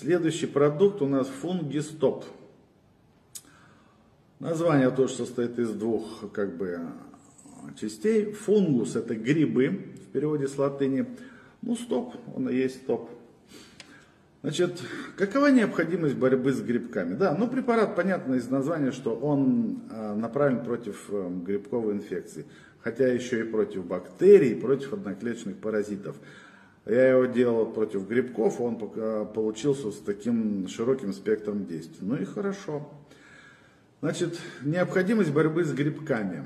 Следующий продукт у нас фунгистоп. Название тоже состоит из двух как бы, частей. Фунгус это грибы в переводе с латыни. Ну стоп, он и есть стоп. Значит, какова необходимость борьбы с грибками? Да, ну препарат, понятно из названия, что он а, направлен против э, грибковой инфекции, хотя еще и против бактерий, против одноклеточных паразитов. Я его делал против грибков, он получился с таким широким спектром действий. Ну и хорошо. Значит, необходимость борьбы с грибками.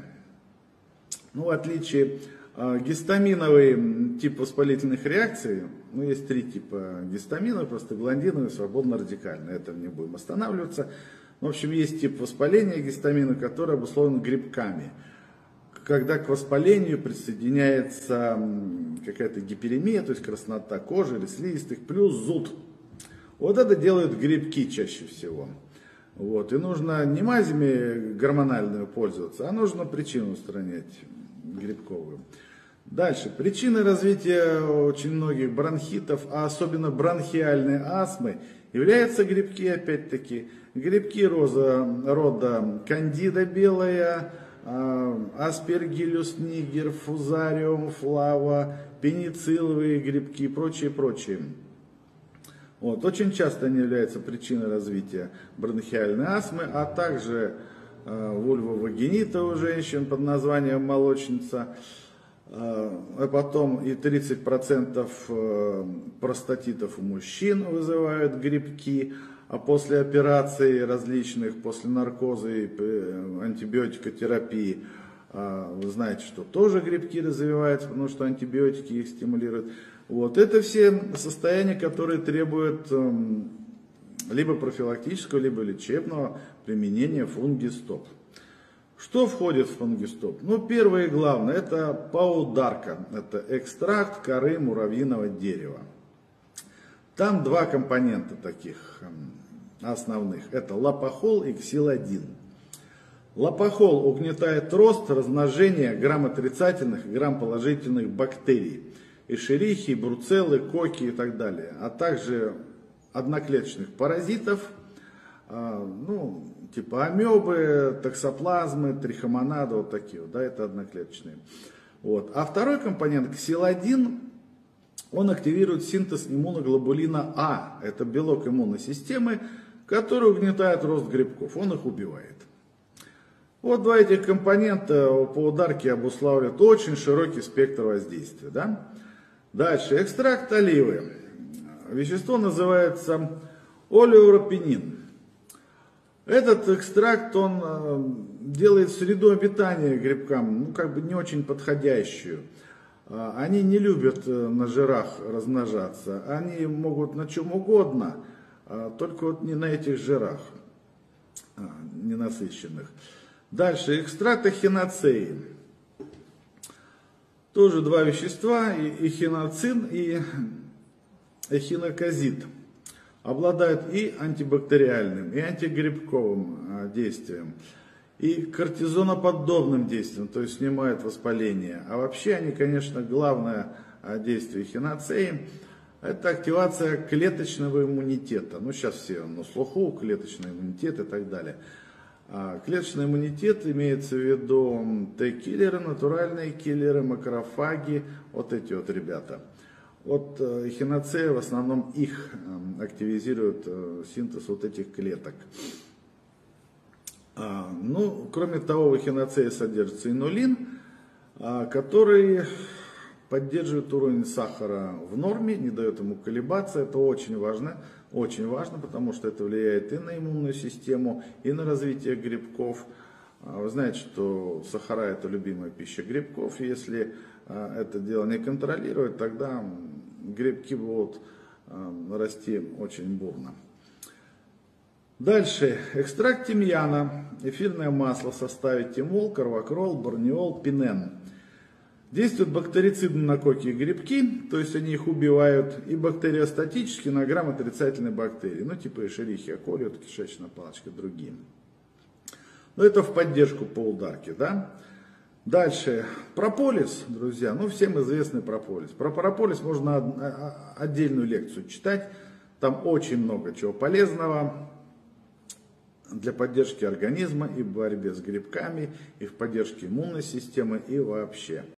Ну, в отличие э, гистаминовый тип воспалительных реакций, ну, есть три типа гистамина, простагландиновый, свободно-радикальный. Это не будем останавливаться. В общем, есть тип воспаления гистамина, который обусловлен грибками. Когда к воспалению присоединяется какая-то гиперемия, то есть краснота кожи или слизистых, плюс зуд. Вот это делают грибки чаще всего. Вот. И нужно не мазями гормональными пользоваться, а нужно причину устранять грибковую. Дальше. Причиной развития очень многих бронхитов, а особенно бронхиальной астмы, являются грибки, опять-таки. Грибки роза, рода кандида белая, аспергиллюс нигер, фузариум, флава, пеницилловые грибки и прочее, прочее. Вот. Очень часто они являются причиной развития бронхиальной астмы, а также э, вульвовагенита у женщин под названием молочница, а потом и 30% э, простатитов у мужчин вызывают грибки, а после операций различных, после наркоза и э, антибиотикотерапии, а, вы знаете, что тоже грибки развиваются, потому что антибиотики их стимулируют. Вот. Это все состояния, которые требуют эм, либо профилактического, либо лечебного применения фунгистоп. Что входит в фунгистоп? Ну, первое и главное, это паударка. Это экстракт коры муравьиного дерева. Там два компонента таких эм, основных. Это лапохол и ксилодин. Лапохол угнетает рост, размножение грамотрицательных и грамположительных бактерий. Эшерихи, бруцеллы, коки и так далее. А также одноклеточных паразитов, а, ну, типа амебы, токсоплазмы, трихомонады, вот такие да, это одноклеточные. Вот. А второй компонент, ксилодин, он активирует синтез иммуноглобулина А, это белок иммунной системы, который угнетает рост грибков, он их убивает. Вот два этих компонента по ударке обуславливают очень широкий спектр воздействия. Да? Дальше, экстракт оливы. Вещество называется олеуропенин. Этот экстракт, он э, делает среду обитания грибкам, ну, как бы не очень подходящую. А, они не любят э, на жирах размножаться. Они могут на чем угодно, только вот не на этих жирах, а, ненасыщенных. Дальше, экстракт эхиноцеи. Тоже два вещества, эхиноцин и эхинокозид обладают и антибактериальным, и антигрибковым а, действием, и кортизоноподобным действием, то есть снимают воспаление. А вообще они, конечно, главное а, действие хиноцеи – это активация клеточного иммунитета. Ну, сейчас все на слуху, клеточный иммунитет и так далее. А клеточный иммунитет имеется в виду Т-киллеры, натуральные киллеры, макрофаги, вот эти вот ребята – от эхиноцея в основном их эм, активизирует э, синтез вот этих клеток. А, ну, кроме того, в эхиноцее содержится инулин, а, который поддерживает уровень сахара в норме, не дает ему колебаться. Это очень важно, очень важно, потому что это влияет и на иммунную систему, и на развитие грибков. А, вы знаете, что сахара это любимая пища грибков. Если это дело не контролировать, тогда грибки будут э, расти очень бурно. Дальше. Экстракт тимьяна, эфирное масло составе тимол, карвакрол, борнеол, пинен. Действуют бактерицидно на коки и грибки, то есть они их убивают, и бактериостатически на грамм отрицательной бактерии, ну типа эшерихия коли, вот кишечная палочка, другие. Но это в поддержку по ударке, да. Дальше, прополис, друзья, ну всем известный прополис. Про прополис можно отдельную лекцию читать, Там очень много чего полезного для поддержки организма и в борьбе с грибками, и в поддержке иммунной системы, и вообще.